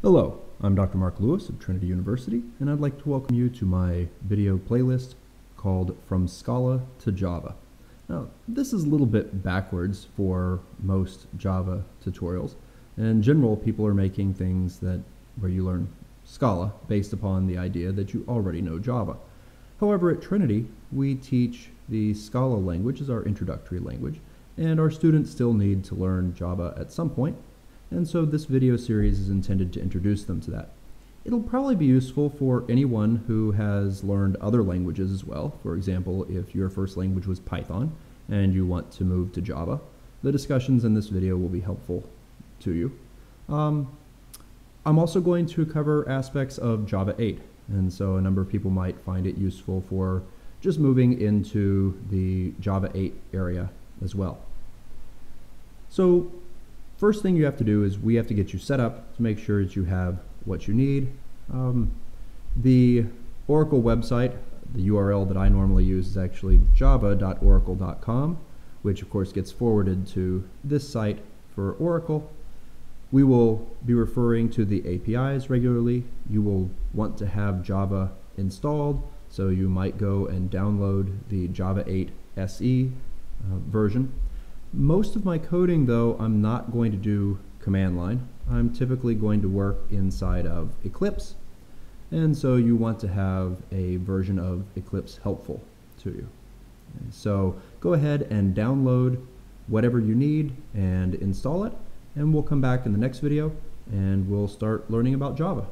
Hello, I'm Dr. Mark Lewis of Trinity University, and I'd like to welcome you to my video playlist called From Scala to Java. Now, this is a little bit backwards for most Java tutorials. In general, people are making things that where you learn Scala based upon the idea that you already know Java. However, at Trinity, we teach the Scala language as our introductory language, and our students still need to learn Java at some point, and so this video series is intended to introduce them to that. It'll probably be useful for anyone who has learned other languages as well. For example, if your first language was Python and you want to move to Java, the discussions in this video will be helpful to you. Um, I'm also going to cover aspects of Java 8, and so a number of people might find it useful for just moving into the Java 8 area as well. So First thing you have to do is we have to get you set up to make sure that you have what you need. Um, the Oracle website, the URL that I normally use is actually java.oracle.com, which of course gets forwarded to this site for Oracle. We will be referring to the APIs regularly. You will want to have Java installed, so you might go and download the Java 8 SE uh, version. Most of my coding, though, I'm not going to do command line. I'm typically going to work inside of Eclipse, and so you want to have a version of Eclipse helpful to you. And so go ahead and download whatever you need and install it, and we'll come back in the next video and we'll start learning about Java.